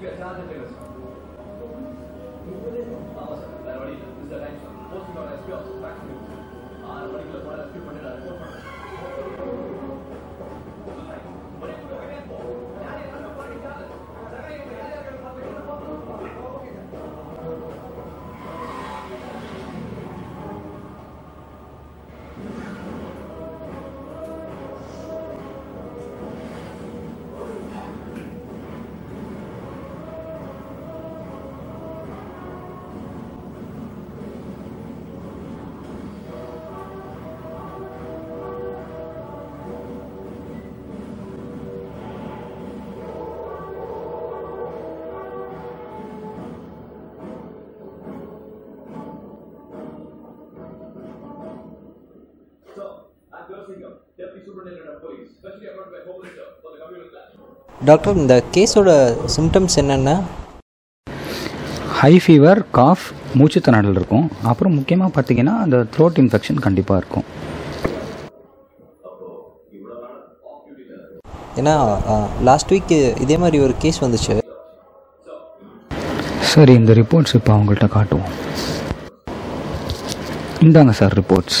Thank you. Doctor இந்த கேஸோட symptoms என்னென்ன? ஹை ஃபீவர் காஃப் மூச்சு திணறல் இருக்கும். அப்புறம் முக்கியமாக பார்த்தீங்கன்னா அந்த த்ரோட் இன்ஃபெக்ஷன் கண்டிப்பாக இருக்கும். ஏன்னா லாஸ்ட் வீக் இதே மாதிரி ஒரு கேஸ் வந்துச்சு. சரி இந்த ரிப்போர்ட்ஸ் இப்போ அவங்கள்ட்ட காட்டுவோம். இந்தாங்க சார் ரிப்போர்ட்ஸ்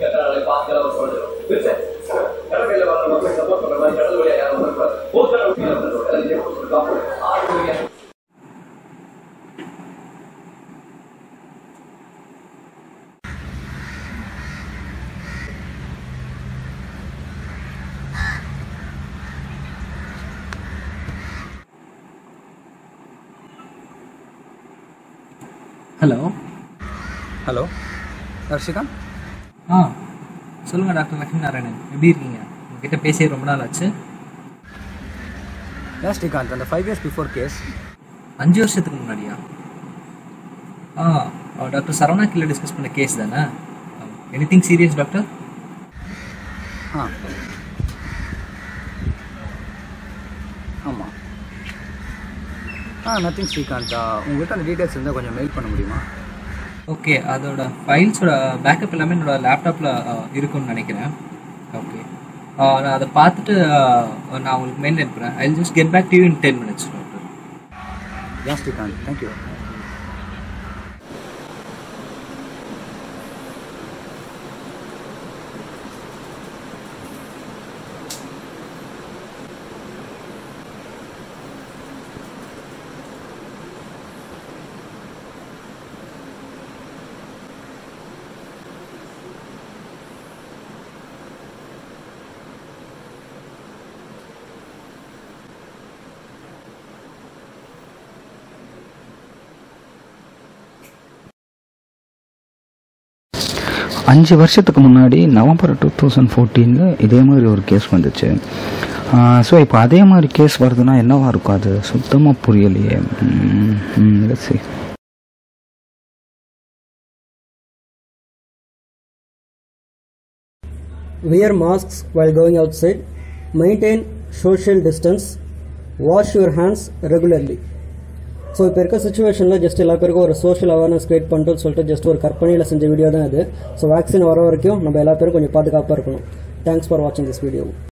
அதனால தான் breathing problem hello hello Rashikant ஆ சொல்லுங்கள் டாக்டர் லக்ஷ்மி நாராயணன் எப்படி இருக்கீங்க? உங்ககிட்ட பேசி ரொம்ப நாள் ஆச்சு. ஸ்ரீகாந்த் அந்த ஃபைவ் இயர்ஸ் பிஃபோர் கேஸ் அஞ்சு வருஷத்துக்கு முன்னாடியா? ஆ டாக்டர் சரவணா கீழே டிஸ்கஸ் பண்ண கேஸ் தானே? Anything serious doctor? ஆ. ஆமாம் ஆ நத்திங் ஸ்ரீகாந்த் உங்கள்கிட்ட அந்த டீட்டெயில்ஸ் இருந்தால் கொஞ்சம் மெயில் பண்ண முடியுமா? ஓகே அதோட ஃபைல்ஸோட பேக்கப் எல்லாமே என்னோட லேப்டாப்பில் இருக்கும்னு நினைக்கிறேன். ஓகே நான் அதை பார்த்துட்டு நான் உங்களுக்கு மெயில் அனுப்புகிறேன் I just get back to in ten minutes doctor thank Srikanth thank you அஞ்சு வருஷத்துக்கு முன்னாடி நவம்பர் டூ தௌசண்ட் ஃபோர்டீனில் இதே மாதிரி ஒரு கேஸ் வந்துச்சு. ஸோ இப்போ அதே மாதிரி கேஸ் வருதுன்னா என்னவா இருக்கும்? அது சுத்தமாக புரியலையே. Wear wear masks while going outside. Maintain social distance. Wash your hands regularly. So இப்போ இருக்க சுச்சுவேஷனில் ஜஸ்ட் எல்லா பேருக்கும் ஒரு சோஷியல் அவேர்னஸ் கிரியேட் பண்ணிட்டுன்னு சொல்லிட்டு ஜஸ்ட் ஒரு கற்பனையில் செஞ்ச வீடியோ தான் இது. ஸோ வேக்சின் வர வரைக்கும் நம்ம எல்லா பேரும் கொஞ்சம் பாதுகாப்பாக இருக்கணும். தேங்க்ஸ் ஃபார் வாட்சிங் திஸ் வீடியோ